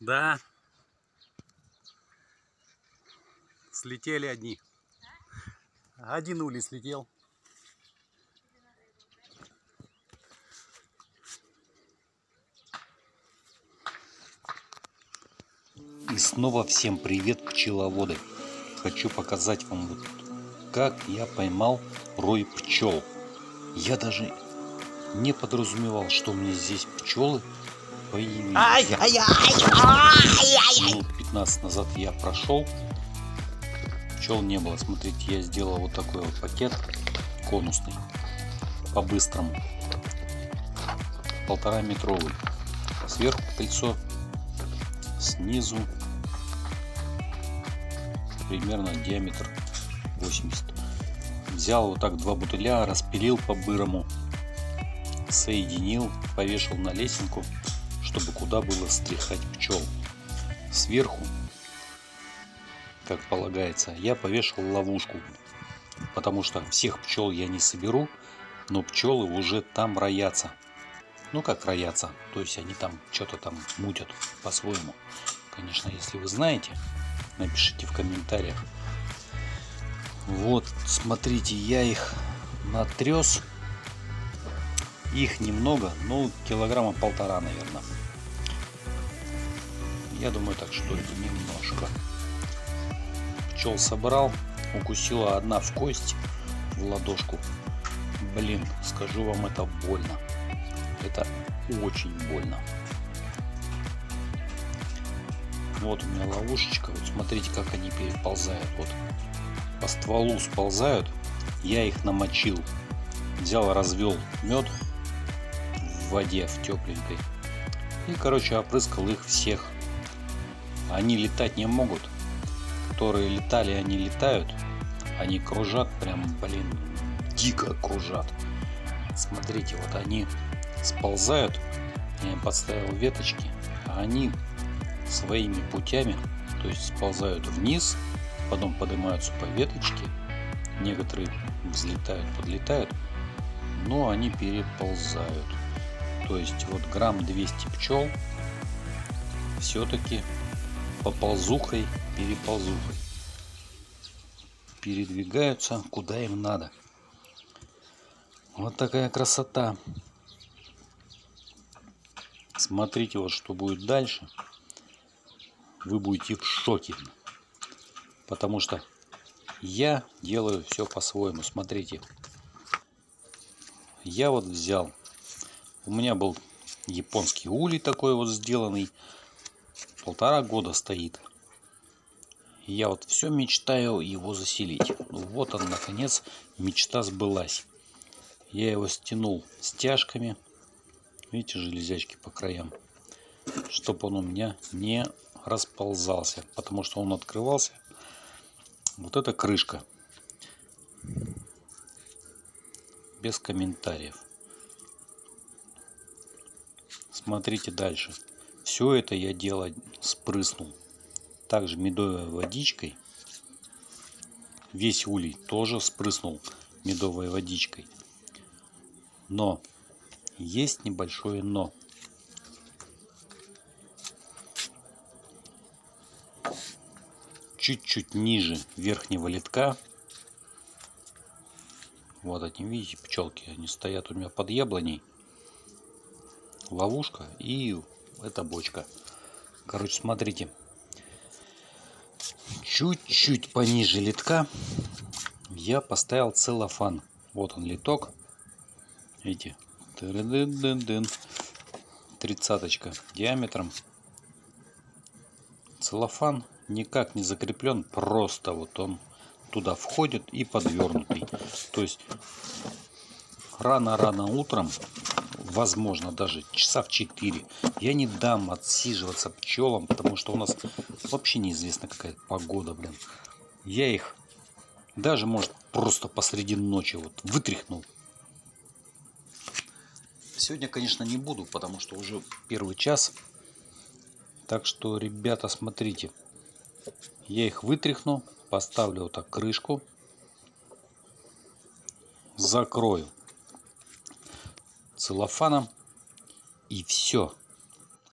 Да. Слетели одни. Один улей слетел. И снова всем привет, пчеловоды! Хочу показать вам, вот, как я поймал рой пчел. Я даже не подразумевал, что у меня здесь пчелы появились. Ай, Я- ай, ай, ай, ай, ай. минут 15 назад я прошел, пчел не было. Смотрите, я сделал вот такой вот пакет конусный, по-быстрому, полтора метровый. Сверху кольцо, снизу примерно диаметр 80. Взял вот так два бутыля, распилил по-бырому, соединил, повешал на лесенку, чтобы куда было стряхать пчел. Сверху, как полагается, я повешал ловушку, потому что всех пчел я не соберу, но пчелы уже там роятся. Ну как роятся, то есть они там что-то там мутят по-своему. Конечно, если вы знаете, напишите в комментариях. Вот, смотрите, я их натрес. Их немного, ну килограмма полтора, наверное. Я думаю так, что это немножко. Пчел собрал, укусила одна в кость, в ладошку. Блин, скажу вам, это больно. Это очень больно. Вот у меня ловушечка. Вот смотрите, как они переползают. Вот по стволу сползают. Я их намочил. Взял, развел мед в воде, в тепленькой. И, короче, опрыскал их всех. Они летать не могут. Которые летали, они летают. Они кружат, прям, блин, дико кружат. Смотрите, вот они сползают. Я им подставил веточки. А они своими путями, то есть сползают вниз, потом поднимаются по веточке. Некоторые взлетают, подлетают, но они переползают. То есть вот грамм 200 пчел все-таки поползухой, переползухой передвигаются куда им надо. Вот такая красота. Смотрите, вот что будет дальше. Вы будете в шоке. Потому что я делаю все по-своему. Смотрите. Я вот взял. У меня был японский улей такой вот сделанный. Полтора года стоит. Я вот все мечтаю его заселить. Ну вот он, наконец, мечта сбылась. Я его стянул стяжками. Видите, железячки по краям. Чтобы он у меня не расползался. Потому что он открывался. Вот эта крышка. Без комментариев. Смотрите дальше. Все это я дело спрыснул. Также медовой водичкой. Весь улей тоже спрыснул медовой водичкой. Но есть небольшое но. Чуть-чуть ниже верхнего литка. Вот они, видите, пчелки, они стоят у меня под яблоней. Ловушка и эта бочка. Короче, смотрите. Чуть-чуть пониже литка я поставил целлофан. Вот он литок. Видите? Тридцаточка диаметром. Целлофан никак не закреплен, просто вот он туда входит и подвернутый. То есть рано-рано утром, возможно даже часа в 4, я не дам отсиживаться пчелам, потому что у нас вообще неизвестно какая погода, блин. Я их даже, может, просто посреди ночи вот вытряхнул. Сегодня, конечно, не буду, потому что уже первый час. Так что, ребята, смотрите. Я их вытряхну, поставлю вот так крышку. Закрою целлофаном. И все.